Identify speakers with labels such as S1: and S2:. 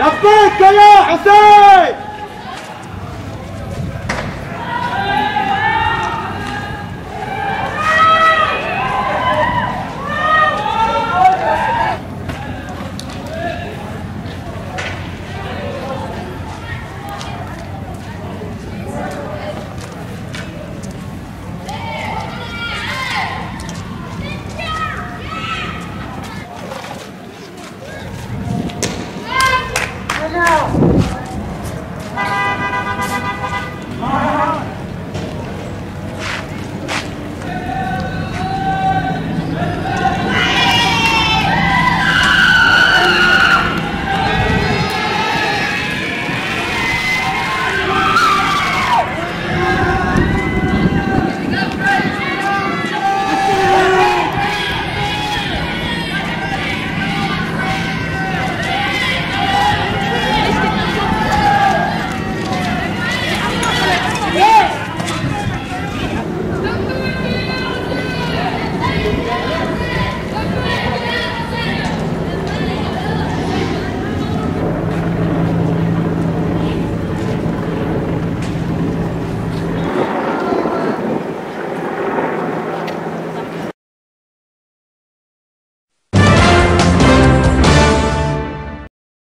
S1: لبيك يا حسين